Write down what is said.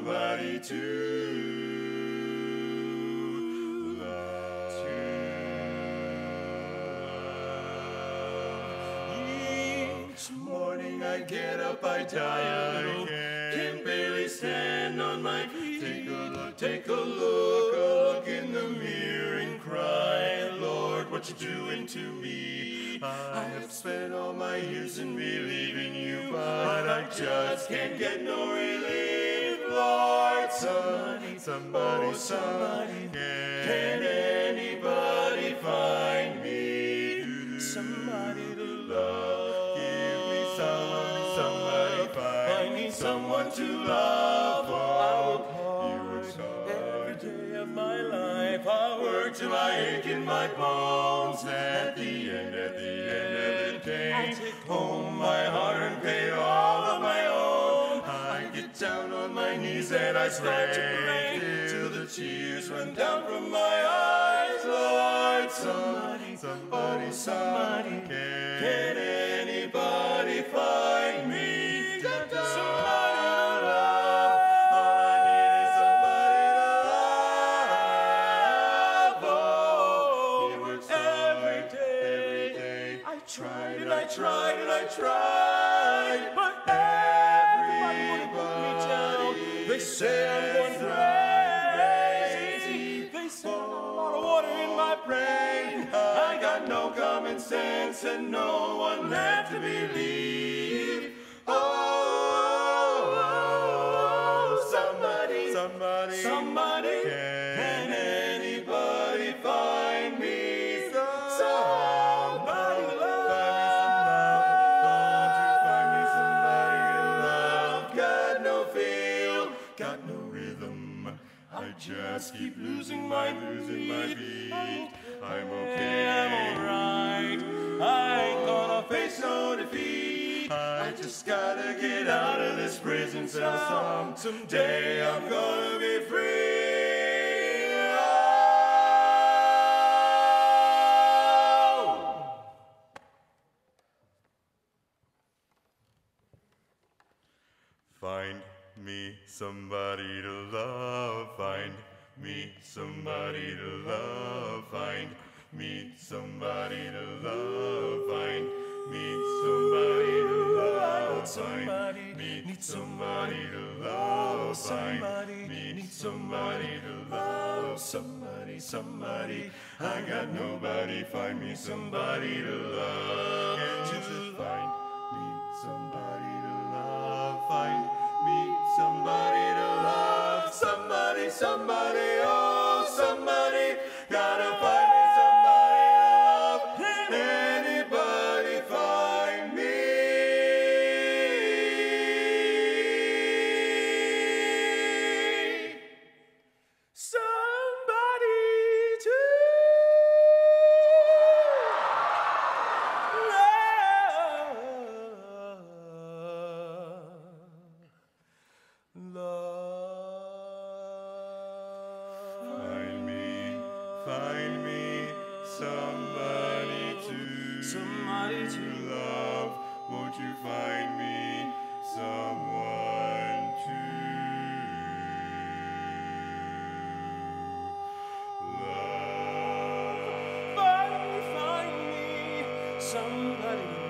somebody to love. Each morning I get up, I die a little, can barely stand on my feet. Take a look, take a look, a look in the mirror and cry, Lord, what you doing to me? I have spent all my years in believing you, but I just can't get no relief, Somebody, oh, somebody, somebody, can anybody find me? Somebody to love. Give me somebody, somebody, find me someone to love. Oh, you work hard every day of my life. I work till I ache in my bones. At the end, at the end of the day, I take home my heart and pay all down on my knees and I start to pray till the tears run down from my eyes. Lord, somebody, somebody, oh, somebody, can, can anybody find me? Somebody to love. All I need is somebody to love. Oh, works every day. Every day. I tried and I tried and I tried, but say I'm going crazy. They there's a lot of water in my brain. I got no common sense and no one left to believe. Just keep losing my, losing my beat. I'm okay, I'm alright. I ain't gonna face no defeat. I just gotta get out of this prison cell. Some, someday I'm gonna be free. Find me somebody to love. Find me somebody to love. Find me somebody to love. Find me somebody to love. Find me somebody to love. Find me somebody to love. Somebody, somebody. I got nobody. Find me somebody to love. Just find Somebody, somebody to love. Won't you find me someone to love? Find me, find me somebody.